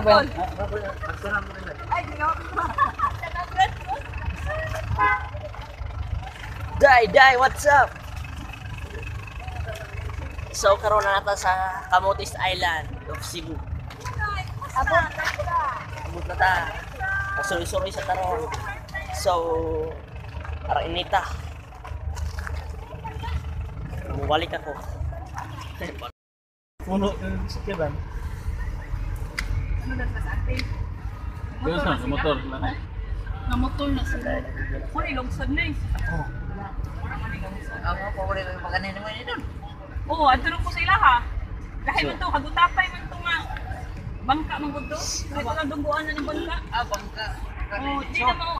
Ako. Day, Day, what's up? So, karon na nata sa Camotes Island of Cebu. Abot. Abot na ta. Pasuloy-suloy sa taron. So, para inita. Bumalik ako. Puno yung sakyanan. Ano na sa atin? Yun sa motor lang. Namotol na sila. Kung ilungsod na eh. Ako po ulit ang pagkanin naman ito. Oo, adto ko sila ha. Dahil man to, hagutapay man to nga. Bangka man gud to. Dito lang dumbuan na ng bangka. Ah, bangka. Oo, di na mo.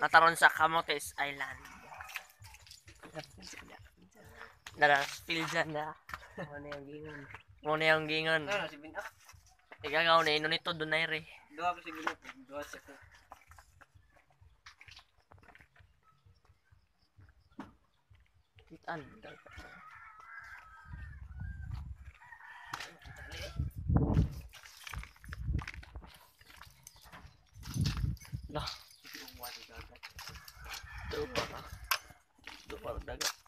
Nataron sa Camotes Island. Naras Pildan na. Ano yung gingon? Muna yung gingon. Ano, si Binak? Igagaw na ino nito Donaire. Dua ko si Binak. Dua siya ko. Kitaan. Lah. Ito pa na. Ito